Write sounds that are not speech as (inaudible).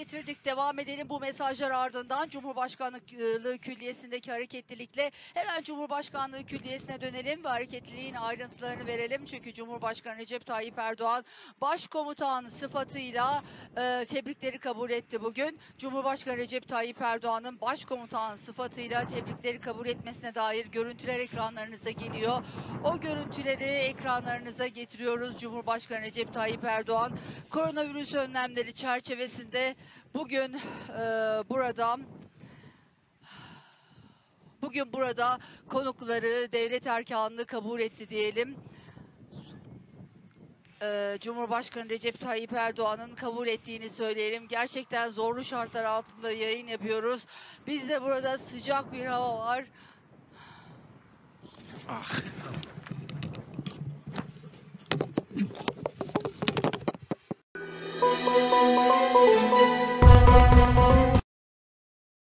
getirdik. Devam edelim bu mesajlar ardından Cumhurbaşkanlığı Külliyesi'ndeki hareketlilikle hemen Cumhurbaşkanlığı Külliyesi'ne dönelim ve hareketliliğin ayrıntılarını verelim. Çünkü Cumhurbaşkanı Recep Tayyip Erdoğan başkomutan sıfatıyla e, tebrikleri kabul etti bugün. Cumhurbaşkanı Recep Tayyip Erdoğan'ın başkomutan sıfatıyla tebrikleri kabul etmesine dair görüntüler ekranlarınıza geliyor. O görüntüleri ekranlarınıza getiriyoruz. Cumhurbaşkanı Recep Tayyip Erdoğan koronavirüs önlemleri çerçevesinde bugün e, burada bugün burada konukları devlet erkanını kabul etti diyelim. E, Cumhurbaşkanı Recep Tayyip Erdoğan'ın kabul ettiğini söyleyelim. Gerçekten zorlu şartlar altında yayın yapıyoruz. Bizde burada sıcak bir hava var. Ah. (laughs)